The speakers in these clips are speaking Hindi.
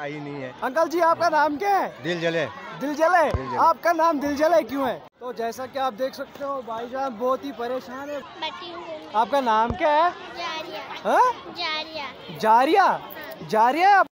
का ही नहीं है। अंकल जी आपका नाम क्या है? दिल जले। दिल जले दिल जले। आपका नाम दिल जले क्यों है? तो जैसा कि आप देख सकते हो भाईजान बहुत ही परेशान है। आपका नाम क्या है? जारिया। हाँ? जारिया। जारिया? जारिया आप?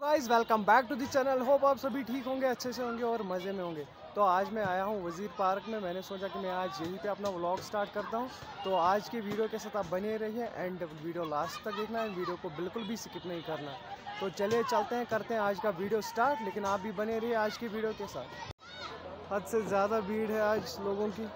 Guys welcome back to the channel hope आप सभी ठीक होंगे अच्छे से होंगे और मज़े में होंगे। तो आज मैं आया हूँ वज़ीर पार्क में। मैंने सोचा कि मैं आज यहीं पे अपना व्लॉग स्टार्ट करता हूँ। तो आज की वीडियो के साथ आप बने रहिए एंड वीडियो लास्ट तक देखना है वीडियो को बिल्कुल भी स्किप नहीं करना। तो चलिए चलते हैं, करते हैं आज का वीडियो स्टार्ट, लेकिन आप भी बने रहिए आज की वीडियो के साथ। हद से ज़्यादा भीड़ है आज लोगों की।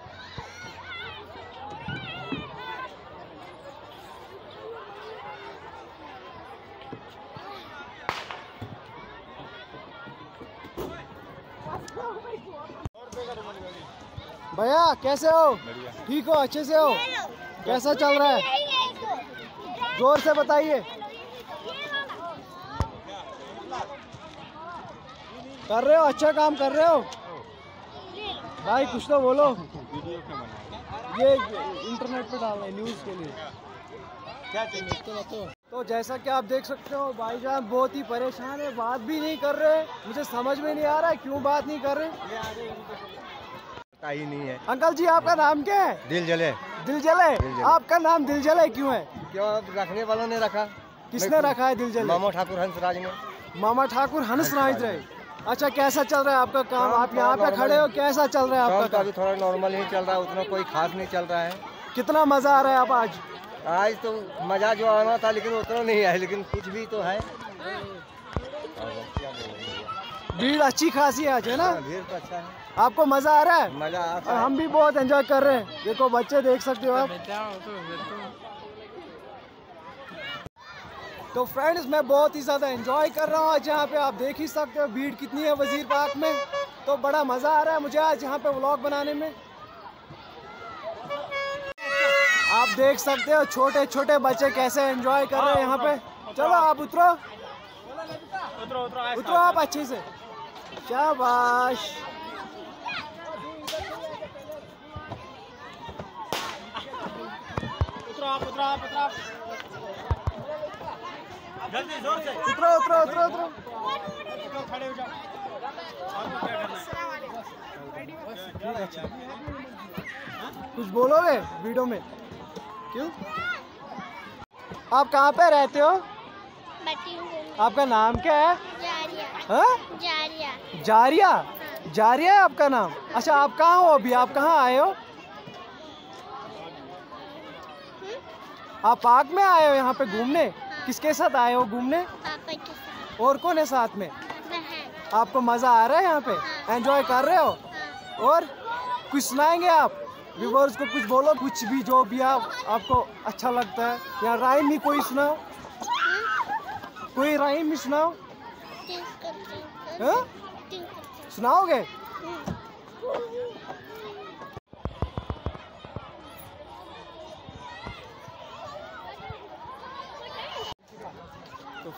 भैया कैसे हो? ठीक हो? अच्छे से हो? कैसा चल रहा है? ज़ोर से बताइए। कर रहे हो? अच्छा काम कर रहे हो? भाई कुछ तो बोलो। ये इंटरनेट पे डाल रहे हैं न्यूज़ के लिए। क्या चाहिए? तो जैसा कि आप देख सकते हो भाईजान बहुत ही परेशान है बात भी नहीं कर रहे। मुझे समझ में नहीं आ रहा है क्यों बात नहीं कर रहे? ही नहीं है। अंकल जी आपका नाम क्या है? दिल जले। दिल जले? दिल जले। आपका नाम दिल जले क्यों है? क्यों? रखने वालों ने रखा। किसने रखा है दिल जले? मामा ठाकुर हंसराज ने। मामा ठाकुर हंस राज अच्छा कैसा चल रहा है आपका काम? आप यहाँ पे खड़े हो कैसा चल रहा है आपका काम अभी थोड़ा नॉर्मल ही चल रहा है उतना कोई खास नहीं चल रहा है। कितना मज़ा आ रहा है आप आज? आज तो मज़ा जो आना था लेकिन उतना नहीं आया लेकिन कुछ भी तो है। भीड़ अच्छी खासी है आज है ना? हाँ, भीड़ तो अच्छा है। आपको मज़ा आ रहा है? मज़ा और आता है। हम भी बहुत एंजॉय कर रहे हैं। देखो बच्चे देख सकते हो आप। तो फ्रेंड्स मैं बहुत ही ज़्यादा एंजॉय कर रहा हूँ आज यहाँ पे। आप देख ही सकते हो भीड़ कितनी है वज़ीर पार्क में। तो बड़ा मज़ा आ रहा है मुझे आज यहाँ पे व्लॉग बनाने में। आप देख सकते हो छोटे छोटे बच्चे कैसे एंजॉय कर रहे हैं यहाँ पे। चलो आप उतरो उतरो आप अच्छे से। शाबाश। उतरो उतरो उतरो उतरो। कुछ बोलोगे वीडियो में। क्यों? आप कहाँ पे रहते हो? आपका नाम क्या है? जारिया। हाँ? जारिया। जारिया? जारिया है आपका नाम? अच्छा आप कहाँ हो अभी? आप कहाँ आए हो? आप पार्क में आए हो यहाँ पे घूमने? किसके साथ आए हो घूमने? पापा के साथ। और कौन है साथ में? आपको मज़ा आ रहा है यहाँ पे? एंजॉय कर रहे हो? हाँ। और कुछ सुनाएँगे आप? व्यूवर्स को कुछ बोलो कुछ भी जो भी आप आपको अच्छा लगता है। या राइम ही। कोई सुनाओ? कोई राइम ही। सुनाओ हाँ? सुनाओगे?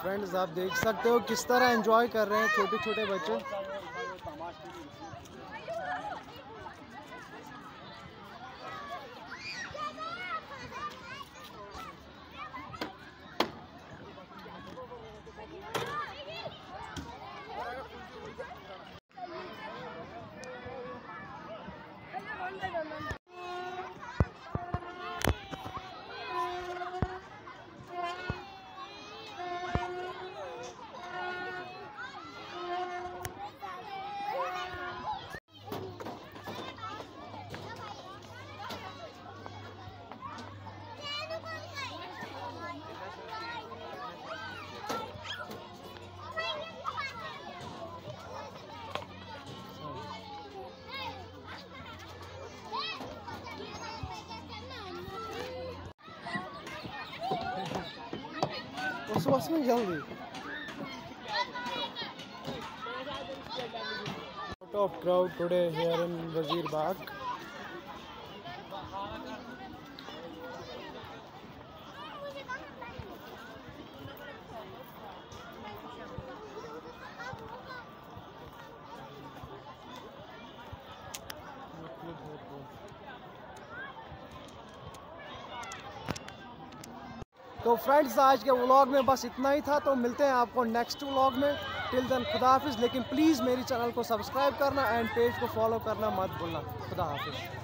फ्रेंड्स आप देख सकते हो किस तरह एंजॉय कर रहे हैं छोटे छोटे बच्चे बस में जल्दी lot of crowd today here in Wazir Bagh. तो फ्रेंड्स आज के व्लॉग में बस इतना ही था तो मिलते हैं आपको नेक्स्ट व्लॉग में। टिल दिन खुदाफिज लेकिन प्लीज़ मेरी चैनल को सब्सक्राइब करना एंड पेज को फॉलो करना मत भूलना। खुदा हाफिज़।